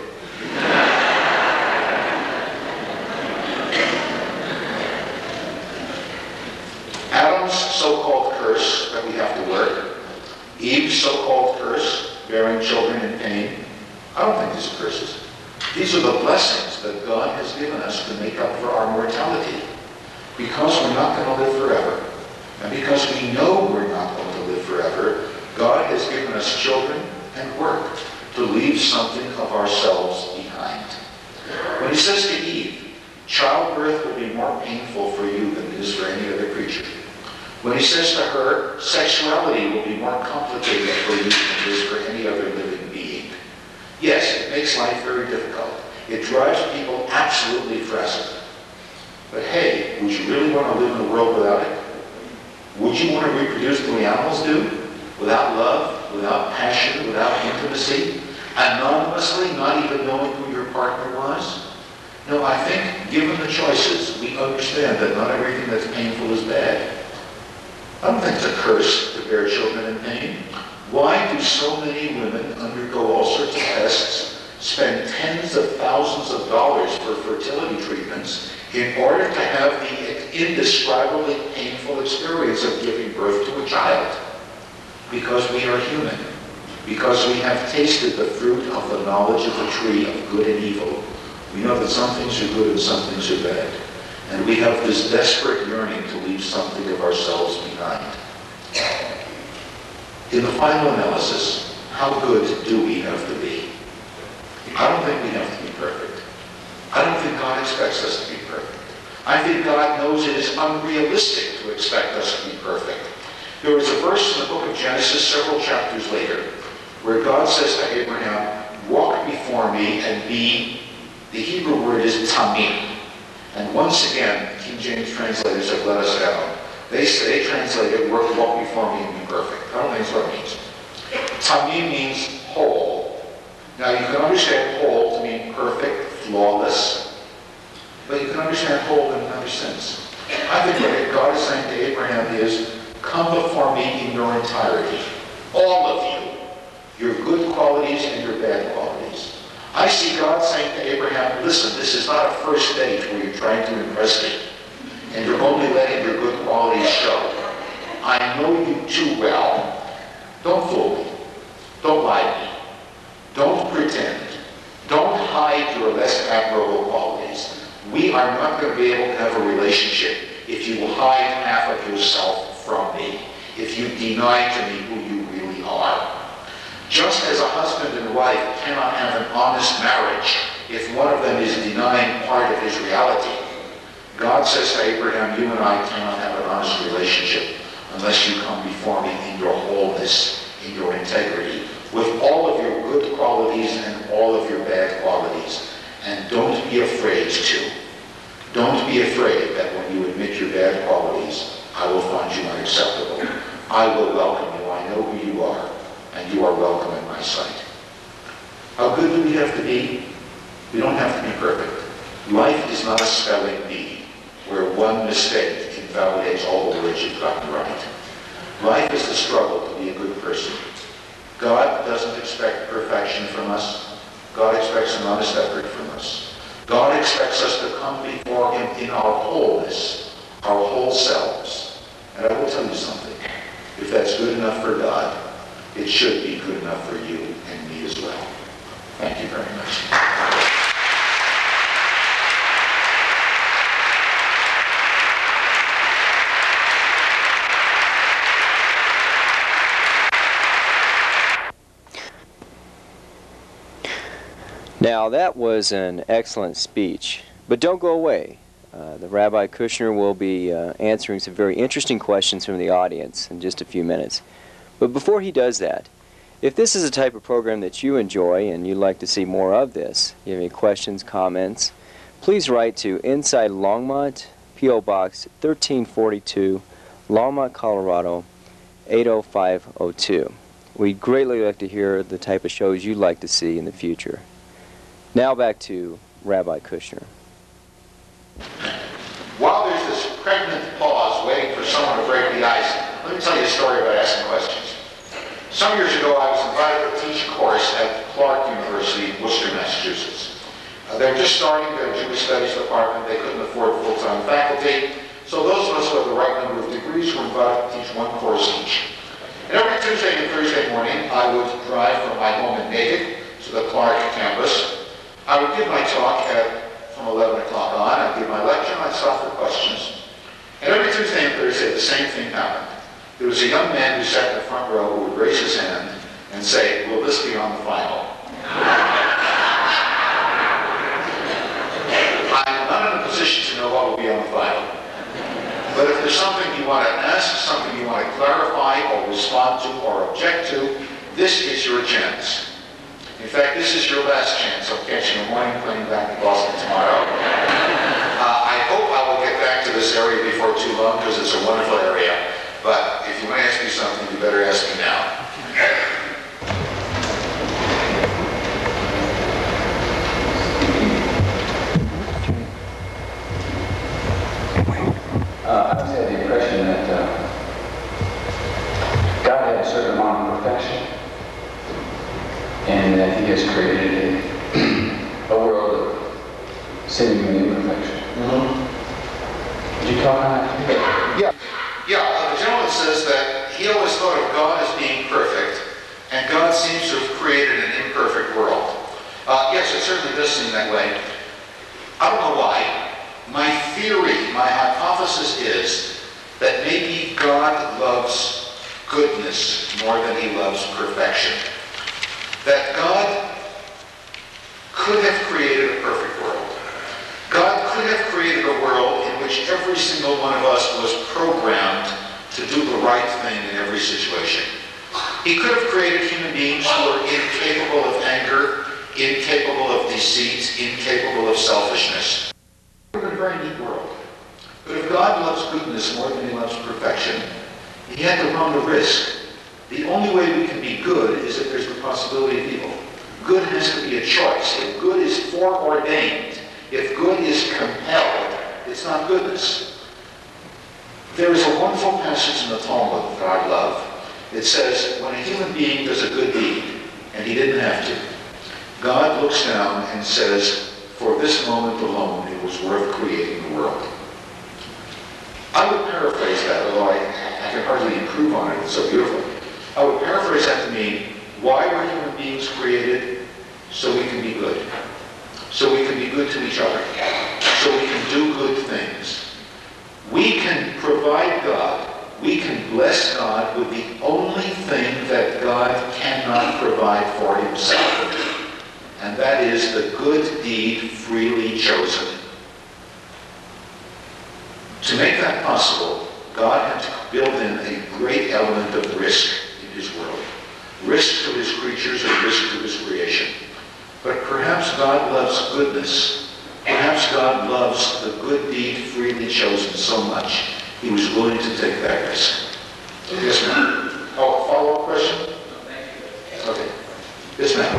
Adam's so-called curse that we have to work, Eve's so-called curse, bearing children in pain, I don't think these are curses. These are the blessings that God has given us to make up for our mortality. Because we're not going to live forever, and because we know we're not going to live forever, God has given us children and work to leave something of ourselves behind. When he says to Eve, childbirth will be more painful for you than it is for any other creature. When he says to her, sexuality will be more complicated for you than it is for any other living. Yes, it makes life very difficult. It drives people absolutely frazzled. But hey, would you really want to live in a world without it? Would you want to reproduce the way animals do? Without love, without passion, without intimacy? Anonymously, not even knowing who your partner was? No, I think given the choices, we understand that not everything that's painful is bad. I don't think it's a curse to bear children in pain. Why do so many women undergo all sorts of tests, spend tens of thousands of dollars for fertility treatments in order to have the indescribably painful experience of giving birth to a child? Because we are human. Because we have tasted the fruit of the knowledge of the tree of good and evil. We know that some things are good and some things are bad. And we have this desperate yearning to leave something of ourselves behind. In the final analysis, how good do we have to be? I don't think we have to be perfect. I don't think God expects us to be perfect. I think God knows it is unrealistic to expect us to be perfect. There is a verse in the book of Genesis several chapters later where God says to Abraham, walk before me and be, the Hebrew word is tamim. And once again, King James translators have let us down. They say, they translated, work, walk before me and be perfect. I don't think that's what it means. Tamim means whole. Now you can understand whole to mean perfect, flawless, but you can understand whole in another sense. I think what God is saying to Abraham is, come before me in your entirety. All of you. Your good qualities and your bad qualities. I see God saying to Abraham, listen, this is not a first date where you're trying to impress me and you're only letting your good qualities show. I know you too well. Don't fool me. Don't lie to me. Don't pretend. Don't hide your less admirable qualities. We are not going to be able to have a relationship if you hide half of yourself from me, if you deny to me who you really are. Just as a husband and wife cannot have an honest marriage if one of them is denying part of his reality, God says to Abraham, you and I cannot have an honest relationship unless you come before me in your wholeness, in your integrity, with all of your good qualities and all of your bad qualities. And don't be afraid to. Don't be afraid that when you admit your bad qualities, I will find you unacceptable. I will welcome you. I know who you are, and you are welcome in my sight. How good do we have to be? We don't have to be perfect. Life is not a spelling bee where one mistake invalidates all the words you've gotten right. Life is the struggle to be a good person. God doesn't expect perfection from us. God expects an honest effort from us. God expects us to come before him in our wholeness, our whole selves. And I will tell you something. If that's good enough for God, it should be good enough for you and me as well. Thank you very much. Now, that was an excellent speech, but don't go away. Uh, the Rabbi Kushner will be uh, answering some very interesting questions from the audience in just a few minutes. But before he does that, if this is a type of program that you enjoy and you'd like to see more of this, you have any questions, comments, please write to Inside Longmont, P.O. Box 1342, Longmont, Colorado 80502. We'd greatly like to hear the type of shows you'd like to see in the future. Now back to Rabbi Kushner. While there's this pregnant pause waiting for someone to break the ice, let me tell you a story about asking questions. Some years ago, I was invited to teach a course at Clark University Worcester, Massachusetts. Uh, they were just starting their Jewish Studies department. They couldn't afford full-time faculty. So those of us who had the right number of degrees were invited to teach one course each. And every Tuesday and Thursday morning, I would drive from my home in Natick to the Clark campus. I would give my talk at, from 11 o'clock on. I'd give my lecture and I'd stop for questions. And every Tuesday and Thursday, the same thing happened. There was a young man who sat in the front row who would raise his hand and say, will this be on the final? I'm not in a position to know what will be on the final. But if there's something you want to ask, something you want to clarify or respond to or object to, this is your chance. In fact, this is your last chance of catching a morning plane back to Boston tomorrow. Uh, I hope I will get back to this area before too long because it's a wonderful area. But if you want to ask me something, you better ask me now. Uh, I just had the impression that uh, God had a certain amount of perfection, that He has created a, a world of seemingly imperfection. Did you talk on that? Yeah. Yeah, uh, the gentleman says that he always thought of God as being perfect, and God seems to have created an imperfect world. Uh, yes, it certainly does seem that way. I don't know why. My theory, my hypothesis is that maybe God loves goodness more than he loves perfection. That God could have created a perfect world. God could have created a world in which every single one of us was programmed to do the right thing in every situation. He could have created human beings who were incapable of anger, incapable of deceit, incapable of selfishness. We're in a very neat world. But if God loves goodness more than he loves perfection, he had to run the risk. The only way we can be good is if there's the possibility of evil. Good has to be a choice. If good is foreordained, if good is compelled, it's not goodness. There is a wonderful passage in the Talmud that I love. It says, when a human being does a good deed, and he didn't have to, God looks down and says, for this moment alone, it was worth creating the world. I would paraphrase that, although I, I can hardly improve on it, it's so beautiful. I would paraphrase that to mean, why were human beings created? So we can be good. So we can be good to each other. So we can do good things. We can provide God. We can bless God with the only thing that God cannot provide for himself. And that is the good deed freely chosen. To make that possible, God had to build in a great element of risk his world. Risk to his creatures and risk to his creation. But perhaps God loves goodness. Perhaps God loves the good deed freely chosen so much, he was willing to take that risk. Yes, ma'am. Oh, follow-up question? Okay. Yes, ma'am.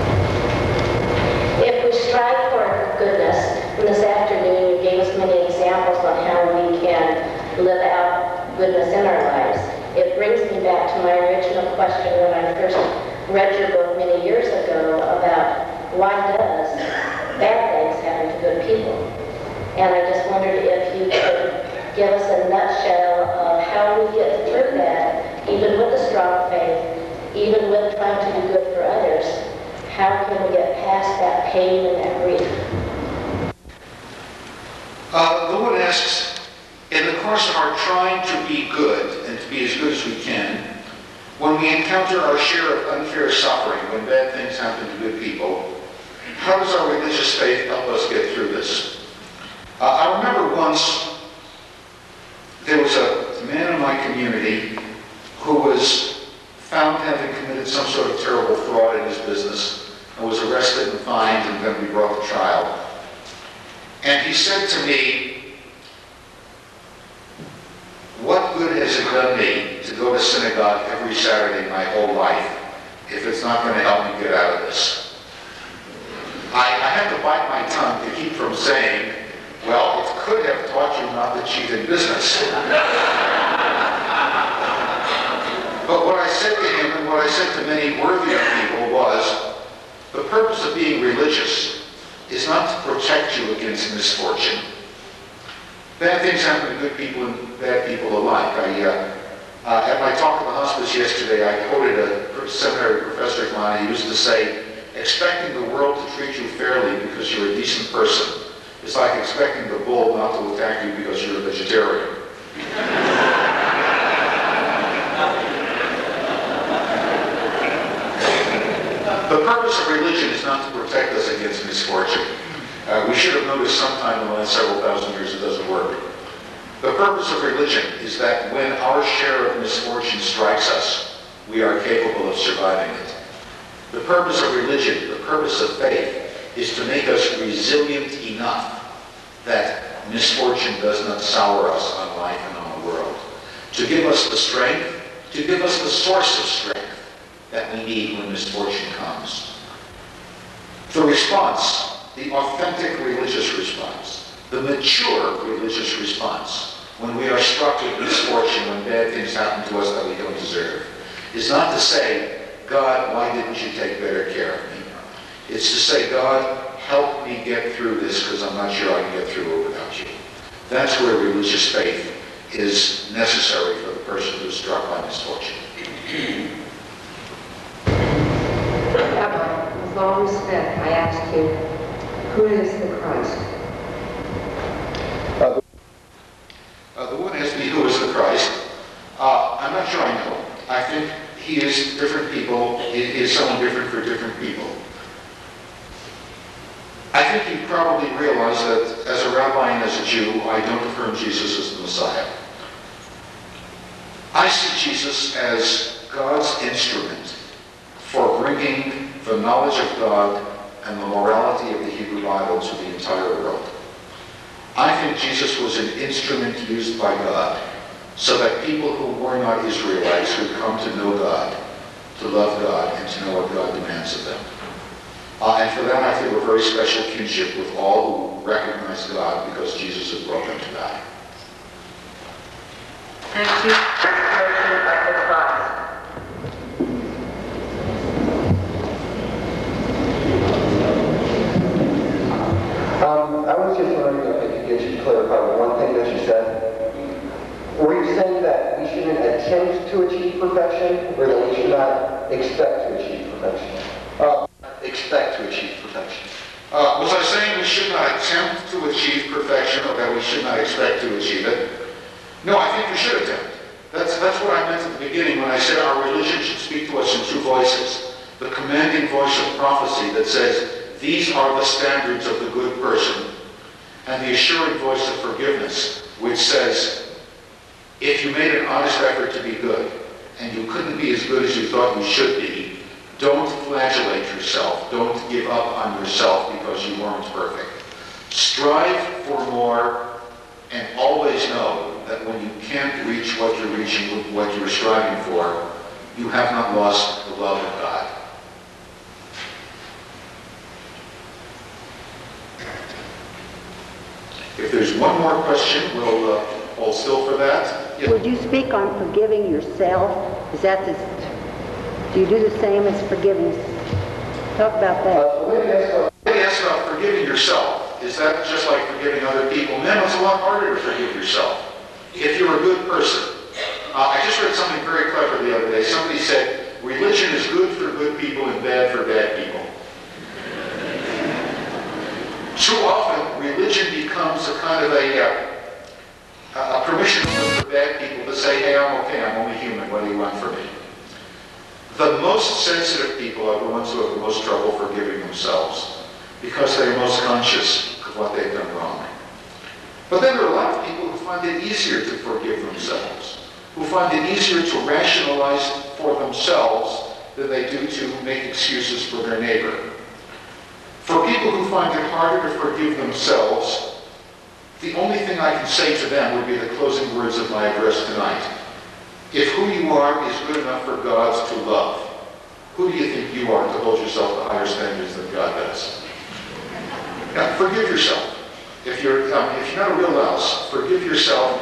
If we strive for goodness, and this afternoon you gave us many examples on how we can live out goodness in our lives, it brings me back to my original question when I first read your book many years ago about why does bad things happen to good people? And I just wondered if you could give us a nutshell of how we get through that, even with a strong faith, even with trying to do good for others, how can we get past that pain and that grief? Uh, the one asks, in the course of our trying to be good and to be as good as we can, when we encounter our share of unfair suffering, when bad things happen to good people, how does our religious faith help us get through this? Uh, I remember once there was a man in my community who was found having committed some sort of terrible fraud in his business and was arrested and fined and then we brought the trial. And he said to me, what good has it done me to go to synagogue every Saturday my whole life if it's not going to help me get out of this? I, I have to bite my tongue to keep from saying, well, it could have taught you not to cheat in business. [laughs] But what I said to him and what I said to many worthier people was, the purpose of being religious is not to protect you against misfortune. Bad things happen to good people and bad people alike. I, uh, uh, at my talk at the hospice yesterday, I quoted a seminary professor of mine. He used to say, expecting the world to treat you fairly because you're a decent person is like expecting the bull not to attack you because you're a vegetarian. The purpose of religion is not to protect us against misfortune. Uh, we should have noticed sometime in the last several thousand years. The purpose of religion is that when our share of misfortune strikes us, we are capable of surviving it. The purpose of religion, the purpose of faith, is to make us resilient enough that misfortune does not sour us on life and on the world. To give us the strength, to give us the source of strength that we need when misfortune comes. The response, the authentic religious response, the mature religious response, when we are struck with misfortune, when bad things happen to us that we don't deserve, is not to say, God, why didn't you take better care of me? It's to say, God, help me get through this because I'm not sure I can get through it without you. That's where religious faith is necessary for the person who's struck by misfortune. Rabbi, all respect, I ask you, who is the Christ? Uh, the one asked me, who is the Christ? Uh, I'm not sure I know. I think he is different people, he is someone different for different people. I think you probably realize that as a rabbi and as a Jew, I don't affirm Jesus as the Messiah. I see Jesus as God's instrument for bringing the knowledge of God and the morality of the Hebrew Bible to the entire world. I think Jesus was an instrument used by God so that people who were not Israelites would come to know God, to love God, and to know what God demands of them. Uh, and for them, I feel a very special kinship with all who recognize God because Jesus has brought them to God. And Jesus version of the cross. Um, I was just wondering if I could get you to clarify one thing that you said. Were you saying that we shouldn't attempt to achieve perfection, or that we should not expect to achieve perfection? Uh, expect to achieve perfection. Uh, was I saying we should not attempt to achieve perfection or that we should not expect to achieve it? No, I think we should attempt. That's, that's what I meant at the beginning when I said our religion should speak to us in two voices. The commanding voice of prophecy that says, these are the standards of the good person, and the assuring voice of forgiveness, which says, if you made an honest effort to be good, and you couldn't be as good as you thought you should be, don't flagellate yourself. Don't give up on yourself because you weren't perfect. Strive for more and always know that when you can't reach what you're reaching, what you're striving for, you have not lost the love of God. If there's one more question, we'll uh, hold still for that. Yeah. Would you speak on forgiving yourself? Is that the, do you do the same as forgiving? Talk about that. Uh, let me ask, uh, When you ask about forgiving yourself, is that just like forgiving other people? Man, it's a lot harder to forgive yourself. If you're a good person. Uh, I just read something very clever the other day. Somebody said, religion is good for good people and bad for bad people. Too often, religion becomes a kind of a, uh, a permission slip for bad people to say, hey, I'm okay, I'm only human, what do you want from me? The most sensitive people are the ones who have the most trouble forgiving themselves because they're most conscious of what they've done wrong. But then there are a lot of people who find it easier to forgive themselves, who find it easier to rationalize for themselves than they do to make excuses for their neighbor. For people who find it harder to forgive themselves, The only thing I can say to them would be the closing words of my address tonight. If who you are is good enough for God to love, who do you think you are to hold yourself to higher standards than God does? Now, forgive yourself. If you're, um, if you're not a real louse, forgive yourself.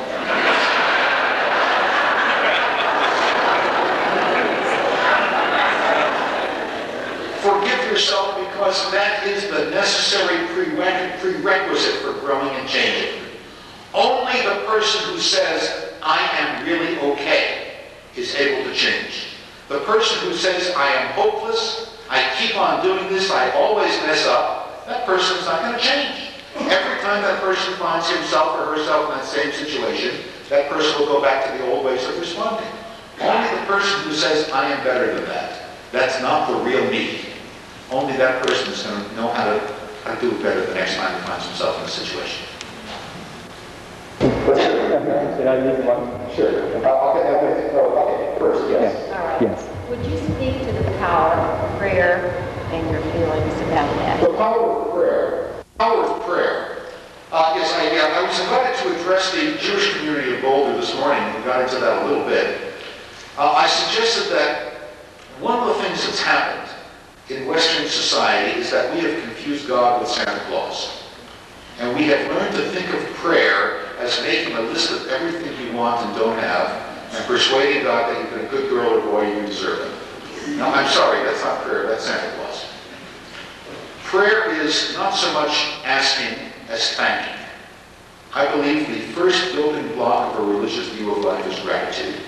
Forgive yourself because that is the necessary prerequisite for growing and changing. Only the person who says, I am really okay, is able to change. The person who says, I am hopeless, I keep on doing this, I always mess up, that person is not going to change. Every time that person finds himself or herself in that same situation, that person will go back to the old ways of responding. Only the person who says, I am better than that, that's not the real me. Only that person is going to know how to, how to do it better the next time he finds himself in a situation. Sure. Uh, Okay, okay, oh, okay, first, yes. All right. Yes. Would you speak to the power of prayer and your feelings about that? The power of prayer. Power of prayer. Uh, yes, I, I was invited to address the Jewish community of Boulder this morning. We got into that a little bit. Uh, I suggested that one of the things that's happened in Western society is that we have confused God with Santa Claus. And we have learned to think of prayer as making a list of everything you want and don't have, and persuading God that you've been a good girl or boy you deserve it. No, I'm sorry, that's not prayer, that's Santa Claus. Prayer is not so much asking as thanking. I believe the first building block of a religious view of life is gratitude.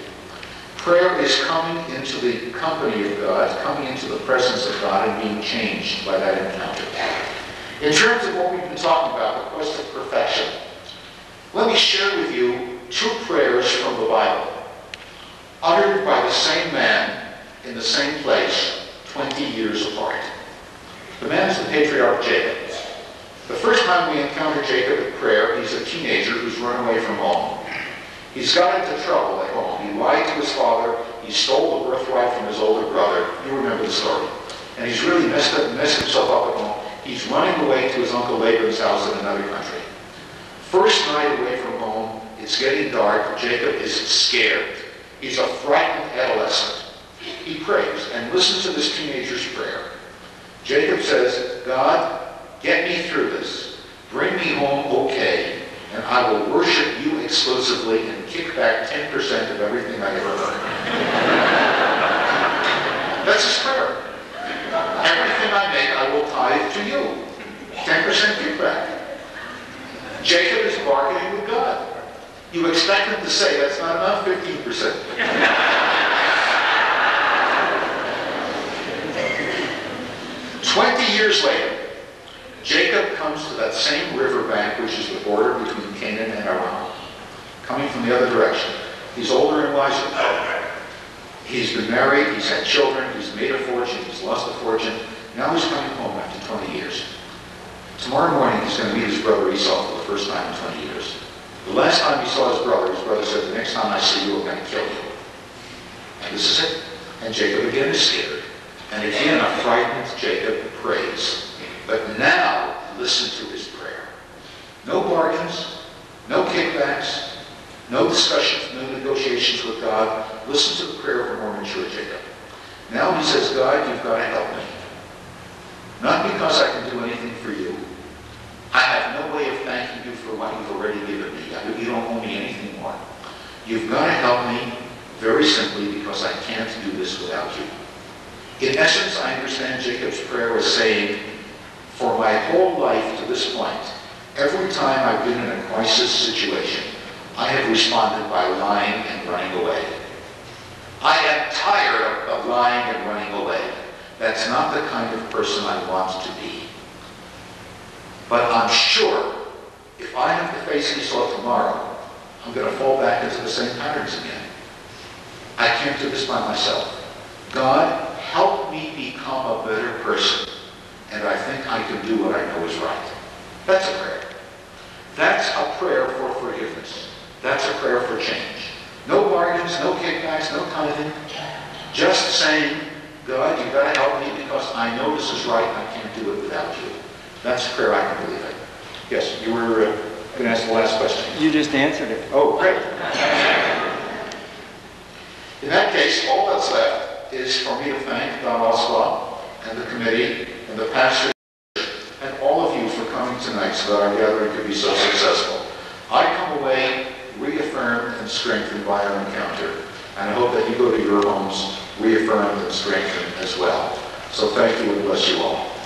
Prayer is coming into the company of God, coming into the presence of God and being changed by that encounter. In terms of what we've been talking about, the quest of perfection, let me share with you two prayers from the Bible, uttered by the same man in the same place 20 years apart. The man is the patriarch Jacob. The first time we encounter Jacob in prayer, he's a teenager who's run away from home. He's got into trouble at home. He lied to his father. He stole the birthright from his older brother. You remember the story. And he's really messed, up, messed himself up at home. He's running away to his uncle Laban's house in another country. First night away from home, it's getting dark. Jacob is scared. He's a frightened adolescent. He prays and listens to this teenager's prayer. Jacob says, God, get me through this. Bring me home okay, and I will worship you exclusively and kick back 10% of everything I ever earned. [laughs] That's his prayer. Everything I make, I will tithe to you. 10% kickback. Jacob is bargaining with God. You expect him to say, that's not enough, 15%. [laughs] 20 years later, Jacob comes to that same riverbank, which is the border between Canaan and Aram, coming from the other direction. He's older and wiser. He's been married, he's had children, he's made a fortune, he's lost a fortune. Now he's coming home after 20 years. Tomorrow morning he's going to meet his brother Esau for the first time in 20 years. The last time he saw his brother, his brother said, the next time I see you, I'm going to kill you. And this is it. And Jacob again is scared. And again, a frightened Jacob prays. But now, listen to his prayer. No bargains, no kickbacks, no discussions, no negotiations with God. Listen to the prayer of a more mature Jacob. Now he says, God, you've got to help me. Not because I can do anything for you. I have no way of thanking you for what you've already given me. You don't owe me anything more. You've got to help me very simply because I can't do this without you. In essence, I understand Jacob's prayer was saying, for my whole life to this point, every time I've been in a crisis situation, I have responded by lying and running away. I am tired of, lying and running away. That's not the kind of person I want to be. But I'm sure if I have to face Esau tomorrow, I'm going to fall back into the same patterns again. I can't do this by myself. God, help me become a better person, and I think I can do what I know is right. That's a prayer. That's a prayer for forgiveness. That's a prayer for change. No bargains, no kickbacks, no tithing. Just saying, God, you've got to help me because I know this is right and I can't do it without you. That's a prayer I can believe in. Yes, you were... Uh, Can I ask the last question? You just answered it. Oh, great. In that case, all that's left is for me to thank Don Oswald and the committee and the pastor and all of you for coming tonight so that our gathering could be so successful. I come away reaffirmed and strengthened by our encounter, and I hope that you go to your homes reaffirmed and strengthened as well. So thank you and bless you all.